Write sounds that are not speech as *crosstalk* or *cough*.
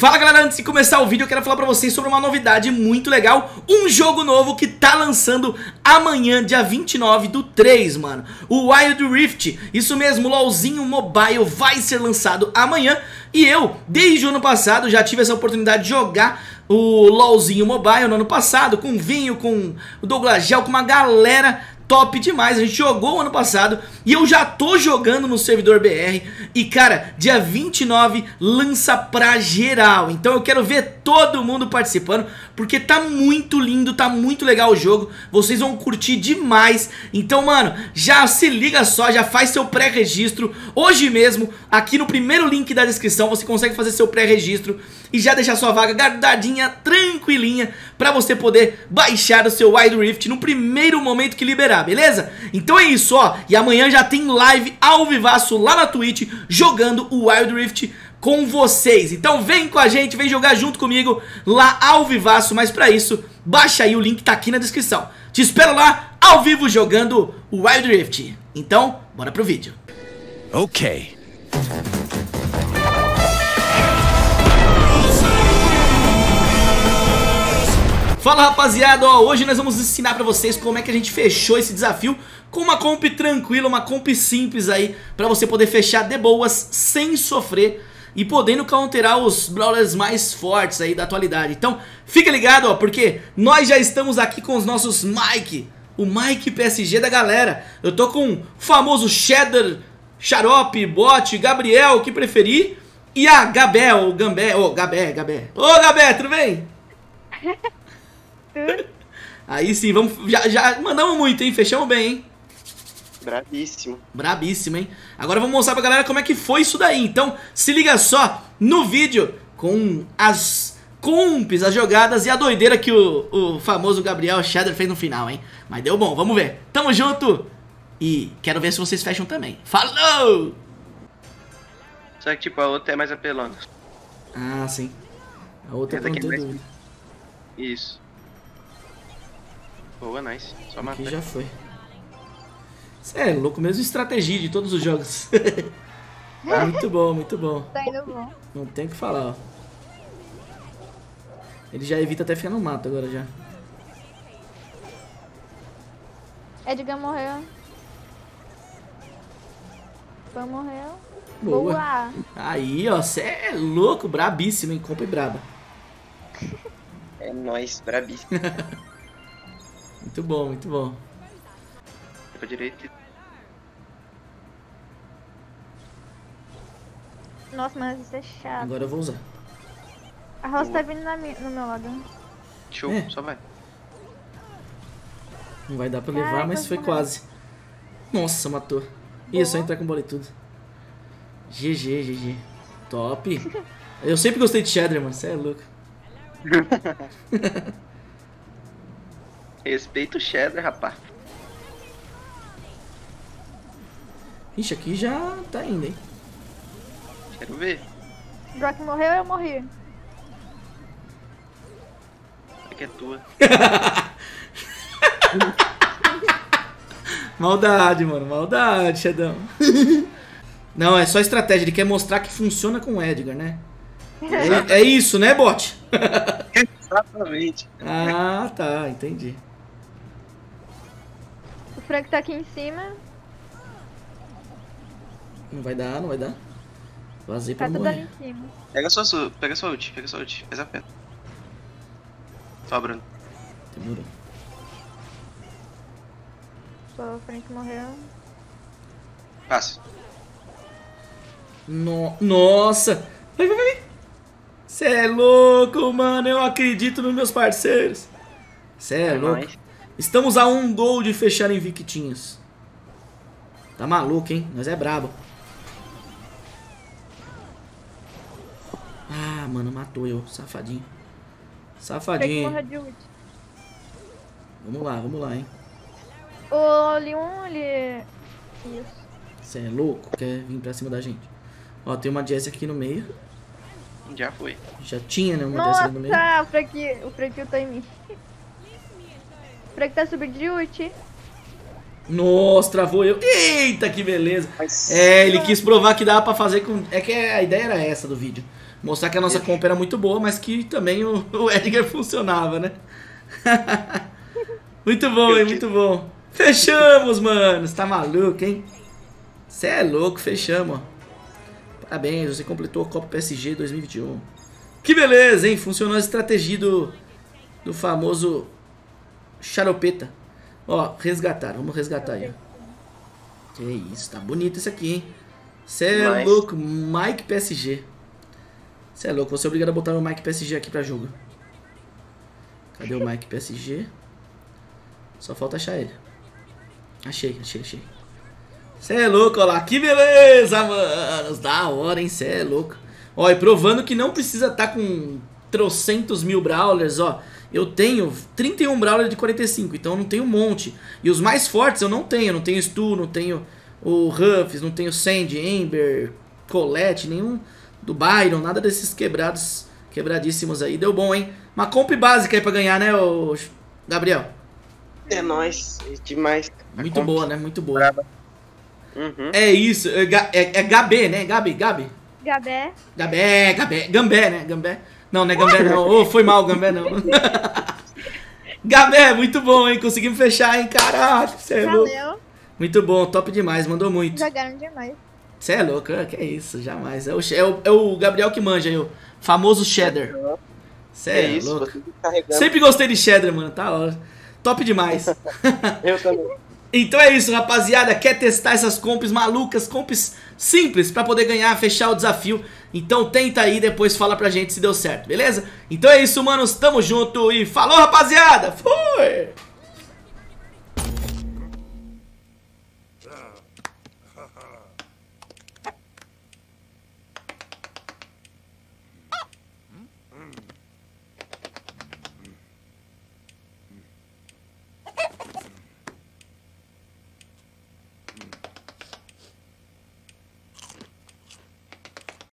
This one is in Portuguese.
Fala galera, antes de começar o vídeo eu quero falar pra vocês sobre uma novidade muito legal. Um jogo novo que tá lançando amanhã, dia 29 do 3, mano. O Wild Rift, isso mesmo, o LoLzinho Mobile vai ser lançado amanhã. E eu, desde o ano passado, já tive essa oportunidade de jogar o LoLzinho Mobile no ano passado Com o Vinho, com o Douglas Gel, com uma galera top demais. A gente jogou ano passado e eu já tô jogando no servidor BR. E cara, dia 29 lança pra geral. Então eu quero ver todo mundo participando, porque tá muito lindo, tá muito legal o jogo. Vocês vão curtir demais. Então, mano, já se liga só, já faz seu pré-registro. Hoje mesmo, aqui no primeiro link da descrição, você consegue fazer seu pré-registro e já deixar sua vaga guardadinha, tranquilinha, pra você poder baixar o seu Wild Rift no primeiro momento que liberar, beleza? Então é isso, ó, e amanhã já tem live ao vivaço lá na Twitch, jogando o Wild Rift com vocês. Então vem com a gente, vem jogar junto comigo lá ao vivaço, mas pra isso, baixa aí o link, tá aqui na descrição. Te espero lá, ao vivo, jogando o Wild Rift. Então, bora pro vídeo. Ok. Fala rapaziada, ó, hoje nós vamos ensinar pra vocês como é que a gente fechou esse desafio com uma comp tranquila, uma comp simples aí, pra você poder fechar de boas, sem sofrer e podendo counterar os brawlers mais fortes aí da atualidade. Então, fica ligado, ó, porque nós já estamos aqui com os nossos Mike, o Mike PSG da galera. Eu tô com o famoso Cheddar, Xarope, Bot, Gabriel, o que preferir, e a Gabé, ou Gambé, ô, oh, Gabé, Gabé. Ô, Gabé, tudo bem? *laughs* *laughs* Aí sim, vamos. Já, já mandamos muito, hein? Fechamos bem, hein? Brabíssimo. Brabíssimo, hein? Agora vamos mostrar pra galera como é que foi isso daí. Então, se liga só no vídeo com as comps, as jogadas e a doideira que o, o famoso Gabriel Shader fez no final, hein? Mas deu bom, vamos ver. Tamo junto e quero ver se vocês fecham também. Falou! Só que, tipo, a outra é mais apelona. Ah, sim. A outra é tem mais-. Isso. Boa, nice. Só matar. Aqui já foi. Cê é louco, mesmo estratégia de todos os jogos. *laughs* muito bom, muito bom. Tá indo bom. Não tem o que falar, ó. Ele já evita até ficar no mato agora já. Edgar morreu. Pan morreu. Boa. Boa. Aí, ó, cê é louco, brabíssimo, hein? Compra e braba. É nóis, brabíssimo. *laughs* Muito bom, muito bom. pra direita. Nossa, mas isso é chato. Agora eu vou usar. A Rosa tá vindo na mi- no meu lado. Show, É. só vai. Não vai dar pra levar, Caraca, mas foi quase. Nossa, matou. Ih, é só entrar com bola e tudo. GG, GG. Top. *laughs* Eu sempre gostei de Shader, mano. Cê é louco. *laughs* Respeita o Cheddar, rapaz. Ixi, aqui já tá indo, hein? Quero ver. Brock morreu, eu morri. Aqui é tua. *laughs* Maldade, mano. Maldade, Shadão. *laughs* Não, é só estratégia. Ele quer mostrar que funciona com o Edgar, né? É, é isso, né, bot? *laughs* Exatamente. Ah, tá. Entendi. O Frank tá aqui em cima. Não vai dar, não vai dar. Vazei O pra tá morrer. Pega sua, su- pega sua ult, pega sua ult. Faz a pé. Sobra. Demorou. Pô, o Frank morreu. Passa. No- Nossa! Vai, vai, vai! Cê é louco, mano! Eu acredito nos meus parceiros! Cê é É louco! nóis. Estamos a um gol de fechar invictinhos. Tá maluco, hein? Nós é brabo. Ah, mano, matou eu. Safadinho. Safadinho. Vamos lá, vamos lá, hein? O Leon, ele... Isso. Cê é louco? Quer vir pra cima da gente? Ó, tem uma Jess aqui no meio. Já foi. Já tinha, né? Uma Jess ali no meio. Nossa, o Frank, o Frank tá em mim. Frank tá subindo de ult. Nossa, travou eu. Eita, que beleza. É, ele quis provar que dava pra fazer com... É que a ideia era essa do vídeo. Mostrar que a nossa compra era muito boa, mas que também o, *laughs* o Edgar funcionava, né? *laughs* muito bom, hein? Muito bom. Fechamos, mano. Você tá maluco, hein? Você é louco, fechamos, ó. Parabéns, você completou a Copa PSG 2021. Que beleza, hein? Funcionou a estratégia do, do famoso Charopeta. Ó, resgatar. Vamos resgatar aí. Que isso, tá bonito isso aqui, hein? Você é Nice. louco, Mike PSG. Você é louco, vou ser obrigado a botar meu Mike PSG aqui pra jogo. Cadê o Mike PSG? Só falta achar ele. Achei, achei, achei. Você é louco, ó lá. Que beleza, mano. Da hora, hein? Você é louco. Ó, e provando que não precisa estar com trocentos mil brawlers, ó. Eu tenho 31 brawlers de 45, então eu não tenho um monte. E os mais fortes eu não tenho. Eu não tenho Stu, não tenho o Ruffs, não tenho Sandy, Ember, Colette, nenhum do Byron, nada desses quebrados, quebradíssimos aí. Deu bom, hein? Uma compra básica aí pra ganhar, né, ô Gabriel? É nóis, é demais. Muito boa, né? Muito boa. Uhum. É isso, é, é, é Gabé, né? Gabi, Gabi. Gabé. Gabé, Gabé, Gambé, né? Gambé. Não, não é Gambé não. Ô, foi mal, Gambé não. *laughs* Gabé, muito bom, hein? Conseguimos fechar, hein? Caraca, você é louco. Valeu. Muito bom, top demais, mandou muito. Jogaram demais. Você é louco, ah, que é isso, jamais. É o, é, o, é o Gabriel que manja aí, o famoso Cheddar. Você É é, isso, louco. carregando. Sempre gostei de Cheddar, mano, tá. Top demais. *laughs* Eu também. *laughs* Então é isso, rapaziada. Quer testar essas comps malucas, comps simples pra poder ganhar, fechar o desafio? Então tenta aí, depois fala pra gente se deu certo, beleza? Então é isso, manos. Tamo junto e falou, rapaziada. Fui!